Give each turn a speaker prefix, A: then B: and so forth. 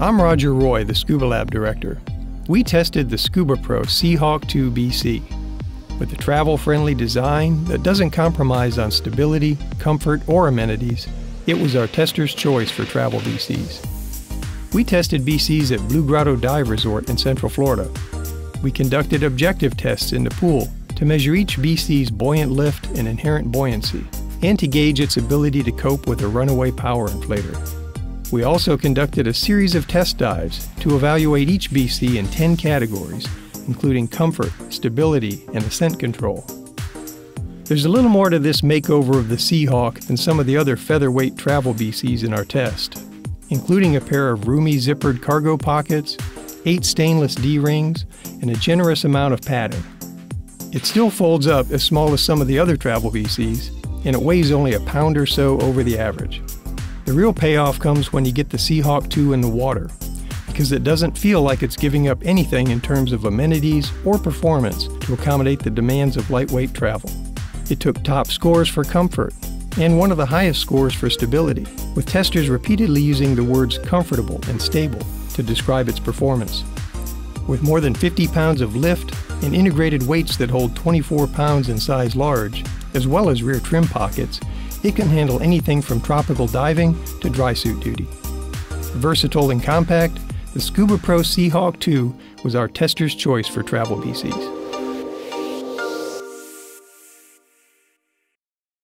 A: I'm Roger Roy, the ScubaLab director. We tested the Scubapro Seahawk 2 BC with a travel friendly design that doesn't compromise on stability, comfort, or amenities. It was our tester's choice for travel BCs. We tested BCs at Blue Grotto Dive Resort in Central Florida. We conducted objective tests in the pool to measure each BC's buoyant lift and inherent buoyancy, and to gauge its ability to cope with a runaway power inflator. We also conducted a series of test dives to evaluate each BC in 10 categories, including comfort, stability, and ascent control. There's a little more to this makeover of the Seahawk than some of the other featherweight travel BCs in our test, including a pair of roomy zippered cargo pockets, eight stainless D rings, and a generous amount of padding. It still folds up as small as some of the other travel BCs, and it weighs only a pound or so over the average. The real payoff comes when you get the Seahawk 2 in the water, because it doesn't feel like it's giving up anything in terms of amenities or performance to accommodate the demands of lightweight travel. It took top scores for comfort and one of the highest scores for stability, with testers repeatedly using the words comfortable and stable to describe its performance. With more than 50 pounds of lift and integrated weights that hold 24 pounds in size large, as well as rear trim pockets, it can handle anything from tropical diving to dry suit duty. Versatile and compact, the Scubapro Seahawk 2 was our tester's choice for travel BCs.